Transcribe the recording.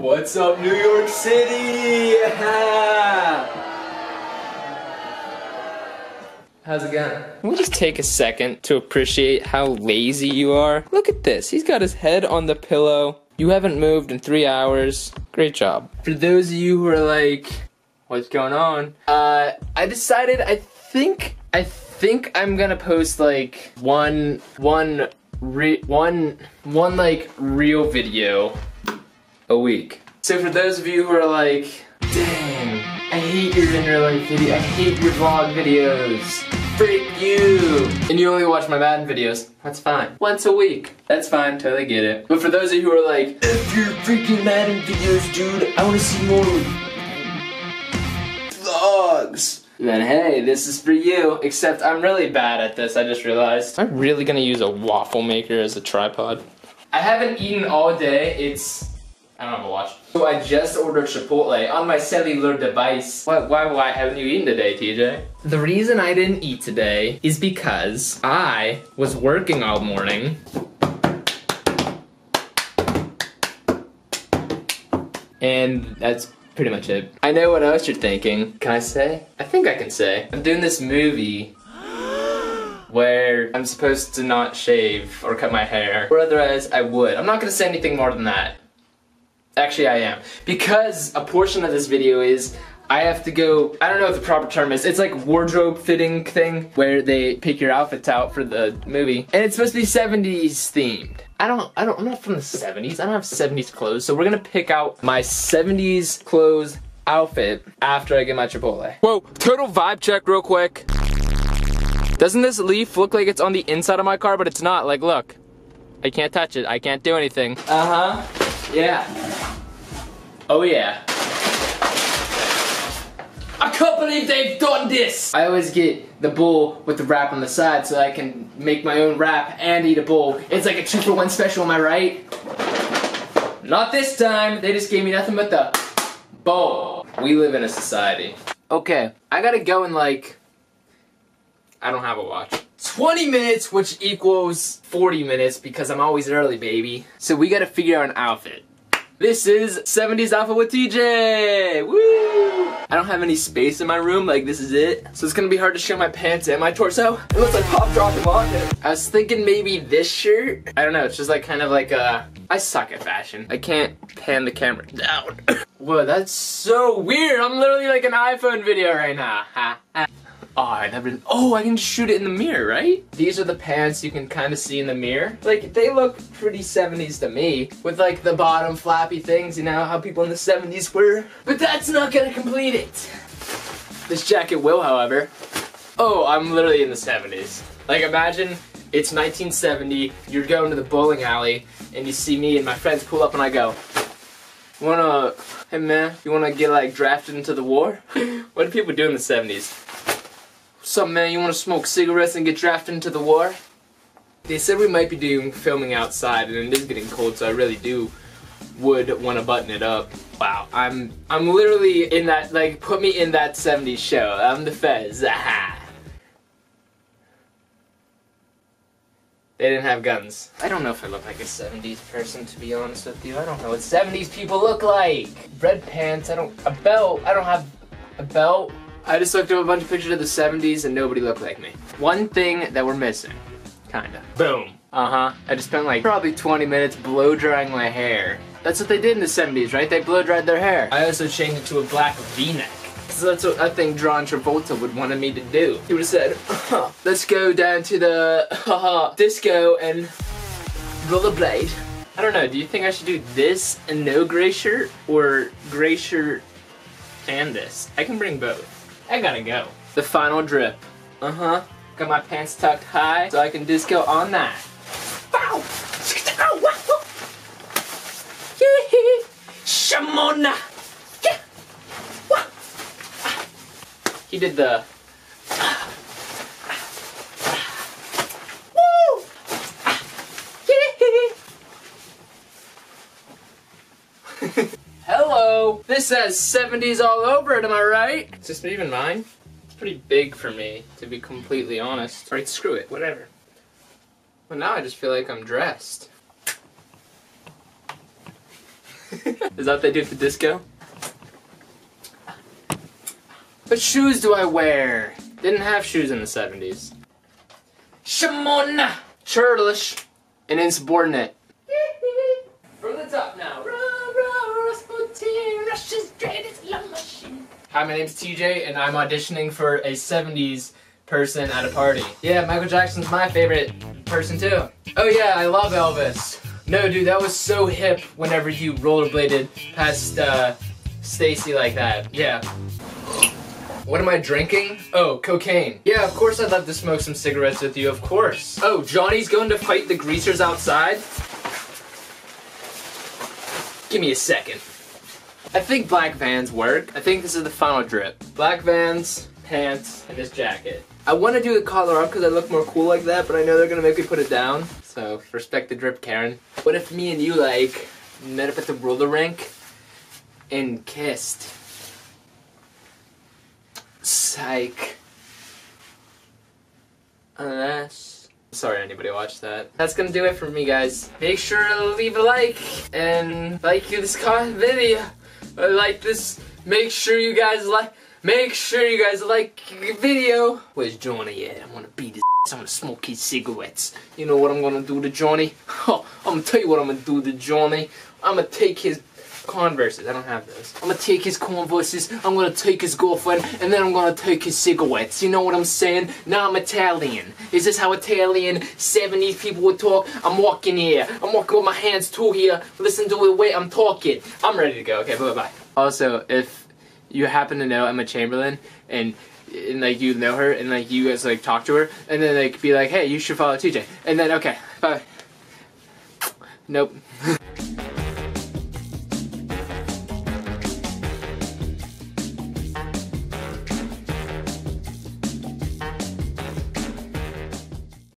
What's up, New York City? How's it going? Can we just take a second to appreciate how lazy you are? Look at this. He's got his head on the pillow. You haven't moved in three hours. Great job. For those of you who are like, what's going on? Uh, I decided, I think, I think I'm gonna post like one, one, re one, one like real video a week. So for those of you who are like, dang, I hate your in real life video, I hate your vlog videos. freak you! And you only watch my Madden videos. That's fine. Once a week. That's fine, totally get it. But for those of you who are like, F your freaking Madden videos, dude, I wanna see more vlogs. Then hey, this is for you. Except I'm really bad at this, I just realized. I'm really gonna use a waffle maker as a tripod. I haven't eaten all day, it's I don't have a watch. So I just ordered Chipotle on my cellular device. Why, why, why haven't you eaten today, TJ? The reason I didn't eat today is because I was working all morning. And that's pretty much it. I know what else you're thinking. Can I say? I think I can say. I'm doing this movie where I'm supposed to not shave or cut my hair, or otherwise I would. I'm not gonna say anything more than that. Actually, I am. Because a portion of this video is I have to go, I don't know what the proper term is. It's like wardrobe fitting thing where they pick your outfits out for the movie. And it's supposed to be 70s themed. I don't, I don't, I'm not from the 70s. I don't have 70s clothes. So we're gonna pick out my 70s clothes outfit after I get my Chipotle. Whoa, total vibe check real quick. Doesn't this leaf look like it's on the inside of my car, but it's not? Like, look. I can't touch it. I can't do anything. Uh-huh. Yeah. Oh yeah. I can't believe they've done this! I always get the bowl with the wrap on the side so I can make my own wrap and eat a bowl. It's like a two for one special, am I right? Not this time. They just gave me nothing but the bowl. We live in a society. Okay, I gotta go in like... I don't have a watch. 20 minutes, which equals 40 minutes because I'm always early, baby. So we gotta figure out an outfit. This is 70s Alpha with TJ! Woo! I don't have any space in my room, like this is it. So it's gonna be hard to show my pants and my torso. It looks like Pop dropped them I was thinking maybe this shirt. I don't know, it's just like kind of like a... I suck at fashion. I can't pan the camera down. Whoa, that's so weird. I'm literally like an iPhone video right now. Oh. Oh, I can just shoot it in the mirror, right? These are the pants you can kind of see in the mirror. Like, they look pretty 70s to me. With like the bottom flappy things, you know, how people in the 70s were. But that's not gonna complete it. This jacket will, however. Oh, I'm literally in the 70s. Like, imagine it's 1970, you're going to the bowling alley, and you see me and my friends pull up and I go, wanna, hey man, you wanna get like drafted into the war? what do people do in the 70s? What's up, man? You want to smoke cigarettes and get drafted into the war? They said we might be doing filming outside, and it is getting cold, so I really do would want to button it up. Wow, I'm I'm literally in that like put me in that 70s show. I'm the Fez. Aha. They didn't have guns. I don't know if I look like a 70s person to be honest with you. I don't know what 70s people look like. Red pants, I don't a belt. I don't have a belt. I just looked up a bunch of pictures of the 70s and nobody looked like me. One thing that we're missing, kinda. Boom. Uh-huh. I just spent like probably 20 minutes blow drying my hair. That's what they did in the 70s, right? They blow dried their hair. I also changed it to a black v-neck. So that's what I think John Travolta would wanted me to do. He would have said, uh, let's go down to the uh, disco and rollerblade. I don't know, do you think I should do this and no gray shirt or gray shirt and this? I can bring both. I gotta go. The final drip. Uh-huh. Got my pants tucked high so I can disco on that. Bow! Shamona! He did the This says 70s all over it, am I right? Is this even mine? It's pretty big for me, to be completely honest. Alright, screw it, whatever. Well, now I just feel like I'm dressed. Is that what they do at the disco? What shoes do I wear? Didn't have shoes in the 70s. Shimon! Churlish and insubordinate. Hi, my name's TJ, and I'm auditioning for a 70s person at a party. Yeah, Michael Jackson's my favorite person too. Oh yeah, I love Elvis. No, dude, that was so hip whenever you rollerbladed past uh, Stacy like that. Yeah. What am I drinking? Oh, cocaine. Yeah, of course I'd love to smoke some cigarettes with you, of course. Oh, Johnny's going to fight the greasers outside? Give me a second. I think black vans work. I think this is the final drip. Black vans, pants, and this jacket. I want to do the collar up because I look more cool like that, but I know they're going to make me put it down. So, respect the drip, Karen. What if me and you, like, met up at the roller rink and kissed? Psych. Unless... Sorry anybody watched that. That's gonna do it for me guys. Make sure to leave a like and like you this video. Like this. Make sure you guys like make sure you guys like the video. Where's Johnny at? I'm gonna beat his I'm gonna smoke his cigarettes. You know what I'm gonna do to Johnny? Oh, I'm gonna tell you what I'm gonna do to Johnny. I'm gonna take his Converses, I don't have those. I'm gonna take his Converses, I'm gonna take his girlfriend, and then I'm gonna take his cigarettes. You know what I'm saying? Now I'm Italian. Is this how Italian 70s people would talk? I'm walking here. I'm walking with my hands too here. Listen to the way I'm talking. I'm ready to go. Okay, bye-bye. Also, if you happen to know Emma Chamberlain, and and like you know her and like you guys like talk to her and then like be like hey you should follow TJ and then okay bye nope